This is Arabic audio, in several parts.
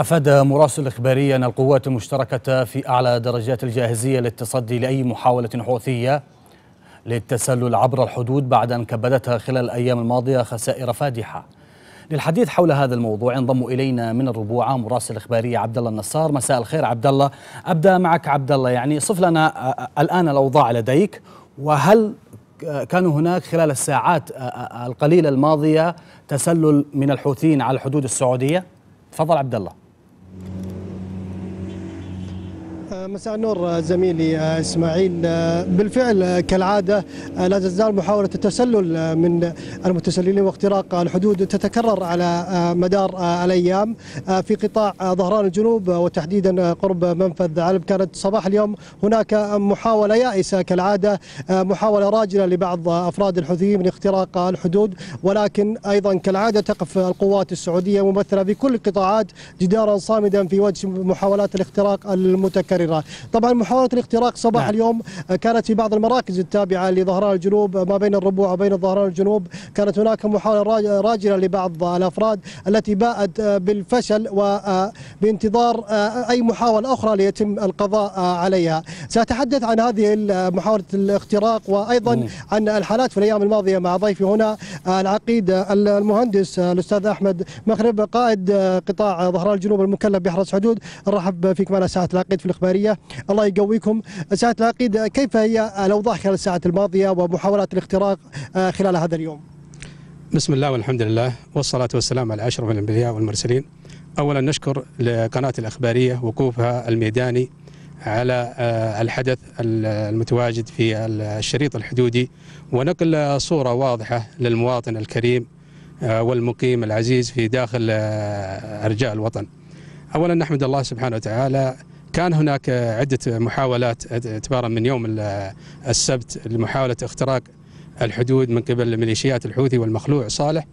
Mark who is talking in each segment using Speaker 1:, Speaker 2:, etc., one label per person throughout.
Speaker 1: أفاد مراسل إخباري أن القوات المشتركة في أعلى درجات الجاهزية للتصدي لأي محاولة حوثية للتسلل عبر الحدود بعد أن كبدتها خلال الأيام الماضية خسائر فادحة. للحديث حول هذا الموضوع انضم إلينا من الربوعة مراسل إخباري عبد الله النصار. مساء الخير عبد الله أبدأ معك عبد الله يعني صف لنا الآن الأوضاع لديك. وهل كان هناك خلال الساعات القليلة الماضية تسلل من الحوثيين على الحدود السعودية؟ تفضل عبد الله
Speaker 2: مساء النور زميلي إسماعيل. بالفعل كالعادة لا تزال محاولة التسلل من المتسللين واختراق الحدود تتكرر على مدار الأيام. في قطاع ظهران الجنوب وتحديدا قرب منفذ علب كانت صباح اليوم هناك محاولة يائسة كالعادة محاولة راجلة لبعض أفراد الحوثيين من اختراق الحدود. ولكن أيضا كالعادة تقف القوات السعودية ممثلة في كل القطاعات جدارا صامدا في وجه محاولات الاختراق المتكررة. المتكررة طبعا محاولة الاختراق صباح نعم. اليوم كانت في بعض المراكز التابعة لظهران الجنوب ما بين الربوع وبين ظهران الجنوب. كانت هناك محاولة راجلة لبعض الأفراد التي باءت بالفشل وبانتظار أي محاولة أخرى ليتم القضاء عليها. سأتحدث عن هذه محاولة الاختراق وأيضا عن الحالات في الأيام الماضية مع ضيفي هنا العقيد المهندس الأستاذ أحمد مخرب قائد قطاع ظهران الجنوب المكلف بحرس حدود. نرحب فيك معنا ساعة العقيد في الإخبارية الله يقويكم. ساعة العقيد كيف هي الأوضاع خلال الساعات الماضية ومحاولات الاختراق خلال هذا اليوم؟
Speaker 3: بسم الله والحمد لله والصلاة والسلام على أشرف الأنبياء والمرسلين. أولا نشكر لقناة الأخبارية وقوفها الميداني على الحدث المتواجد في الشريط الحدودي ونقل صورة واضحة للمواطن الكريم والمقيم العزيز في داخل أرجاء الوطن. أولا نحمد الله سبحانه وتعالى كان هناك عدة محاولات اعتبارا من يوم السبت لمحاولة اختراق الحدود من قبل ميليشيات الحوثي والمخلوع صالح.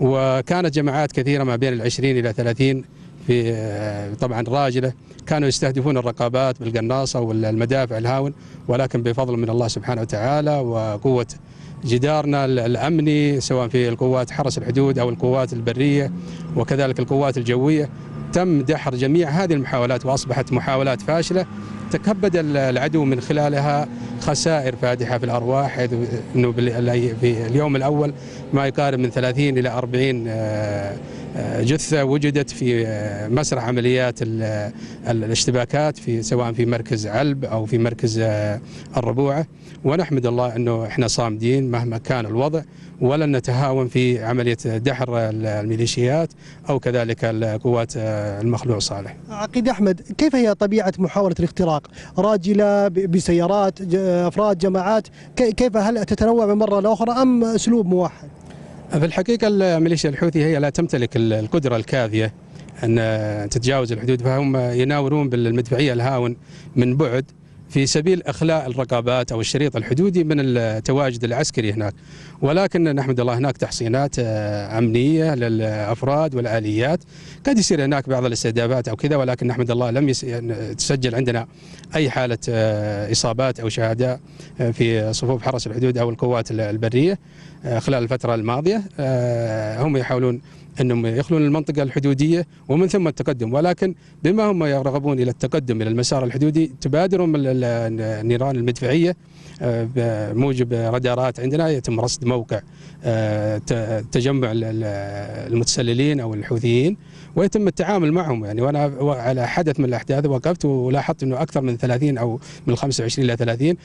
Speaker 3: وكانت جماعات كثيرة ما بين العشرين إلى ثلاثين في طبعا راجلة. كانوا يستهدفون الرقابات بالقناصة والمدافع الهاون ولكن بفضل من الله سبحانه وتعالى وقوة جدارنا الأمني سواء في القوات حرس الحدود أو القوات البرية وكذلك القوات الجوية. تم دحر جميع هذه المحاولات وأصبحت محاولات فاشلة. تكبد العدو من خلالها خسائر فادحة في الأرواح حيث إنه في اليوم الأول ما يقارب من 30 إلى 40 جثة وجدت في مسرح عمليات الاشتباكات في سواء في مركز علب أو في مركز الربوعة ونحمد الله إنه إحنا صامدين مهما كان الوضع ولن نتهاون في عملية دحر الميليشيات أو كذلك القوات المخلوع صالح.
Speaker 2: عقيد أحمد كيف هي طبيعة محاولة الاختراق؟ راجلة بسيارات أفراد جماعات كيف هل تتنوع من مرة لأخرى أم أسلوب موحد؟
Speaker 3: في الحقيقة الميليشيا الحوثي هي لا تمتلك القدرة الكافية أن تتجاوز الحدود فهم يناورون بالمدفعية الهاون من بعد. في سبيل إخلاء الرقابات أو الشريط الحدودي من التواجد العسكري هناك. ولكن نحمد الله هناك تحصينات أمنية للأفراد والآليات. قد يصير هناك بعض الاستهدافات أو كذا ولكن نحمد الله لم تسجل عندنا أي حالة إصابات أو شهداء في صفوف حرس الحدود أو القوات البرية خلال الفترة الماضية. هم يحاولون أنهم يخلون المنطقة الحدودية ومن ثم التقدم. ولكن بما هم يرغبون إلى التقدم إلى المسار الحدودي تبادرهم النيران المدفعية بموجب رادارات عندنا يتم رصد موقع تجمع المتسللين أو الحوثيين ويتم التعامل معهم يعني. وأنا على حدث من الأحداث وقفت ولاحظت إنه أكثر من 30 أو من 25 إلى 30 إن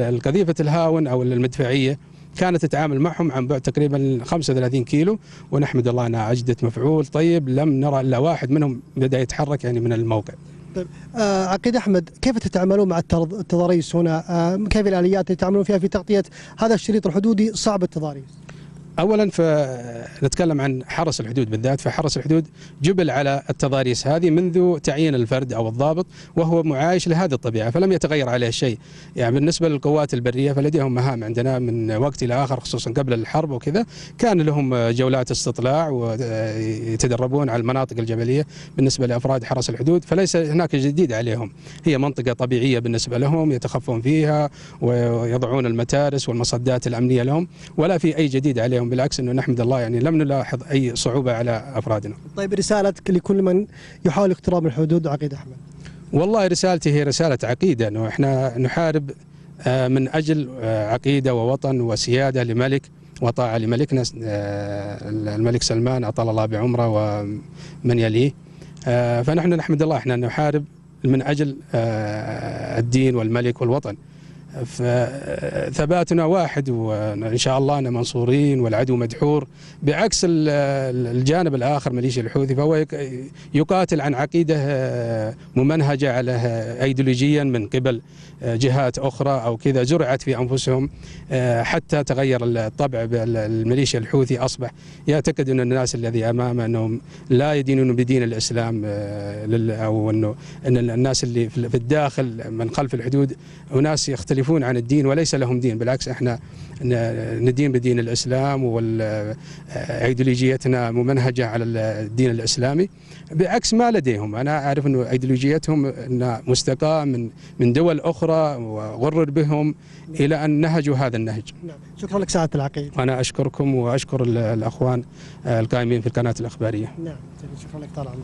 Speaker 3: القذيفة الهاون أو المدفعية كانت تتعامل معهم عن بعد تقريبا 35 كيلو ونحمد الله أنها اجدت مفعول طيب لم نرى إلا واحد منهم بدأ يتحرك يعني من الموقع.
Speaker 2: طيب آه عقيد أحمد كيف تتعاملون مع التضاريس هنا؟ آه كيف الآليات اللي تعملون فيها في تغطية هذا الشريط الحدودي صعب التضاريس؟
Speaker 3: اولا فنتكلم عن حرس الحدود بالذات فحرس الحدود جبل على التضاريس هذه منذ تعيين الفرد أو الضابط وهو معايش لهذه الطبيعة فلم يتغير عليه شيء. يعني بالنسبة للقوات البرية فلديهم مهام عندنا من وقت إلى آخر خصوصا قبل الحرب وكذا كان لهم جولات استطلاع ويتدربون على المناطق الجبلية بالنسبة لأفراد حرس الحدود فليس هناك جديد عليهم. هي منطقة طبيعية بالنسبة لهم يتخفون فيها ويضعون المتارس والمصدات الأمنية لهم ولا في أي جديد عليهم. عليهم بالعكس إنه نحمد الله يعني لم نلاحظ أي صعوبة على أفرادنا.
Speaker 2: طيب رسالتك لكل من يحاول اقتراب الحدود عقيد أحمد.
Speaker 3: والله رسالتي هي رسالة عقيدة إنه إحنا نحارب آه، من أجل آه، عقيدة ووطن وسيادة لملك وطاعة لملكنا آه، الملك سلمان أطال الله بعمره ومن يليه. فنحن نحمد الله إحنا نحارب من أجل الدين والملك والوطن. فثباتنا واحد وإن شاء الله أنا منصورين والعدو مدحور. بعكس ال- ال- الجانب الآخر ميليشيا الحوثي فهو يقاتل عن عقيدة آه، ممنهجة على آه، ايديولوجيا من قبل آه، جهات أخرى أو كذا زرعت في أنفسهم حتى تغير الطبع بالميليشيا الحوثي أصبح يعتقد أن الناس الذي امامه أنهم لا يدينون بدين الإسلام أو انه أن الناس اللي في الداخل من خلف الحدود أناس يختلفون عن الدين وليس لهم دين بالعكس إحنا ندين بدين الإسلام وايديولوجيتنا ممنهجة على الدين الإسلامي. بعكس ما لديهم أنا أعرف إنه إيديولوجيتهم انها مستقاة من من دول أخرى وغرر بهم إلى أن نهجوا هذا النهج.
Speaker 2: نعم. شكرا لك سعادة العقيد.
Speaker 3: وأنا أشكركم وأشكر ال- الأخوان آه، القائمين في القناة الإخبارية.
Speaker 2: نعم. شكرا لك طال عمرك.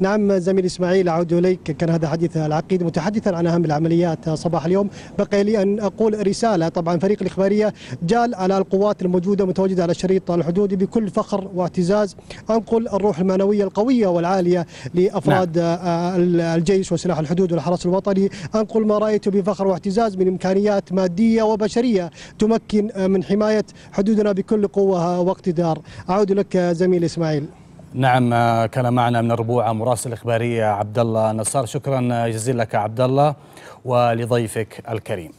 Speaker 2: نعم زميلي إسماعيل أعود إليك. كان هذا حديث العقيد متحدثا عن أهم العمليات. صباح اليوم بقي لي أن أقول رسالة. طبعا فريق الإخبارية جال على القوات الموجودة متواجدة على الشريط الحدودي بكل فخر واعتزاز. أنقل الروح المعنوية القوية والعالية لأفراد آه، الجيش وسلاح الحدود والحرس الوطني. أنقل ما رايته بفخر واعتزاز من إمكانيات مادية وبشرية تمكن آه، من حماية حدودنا بكل قوة واقتدار. أعود لك زميلي إسماعيل.
Speaker 1: نعم آه، كان معنا من الربوع مراسل إخبارية عبد الله نصار. شكرا جزيلا لك عبد الله ولضيفك الكريم.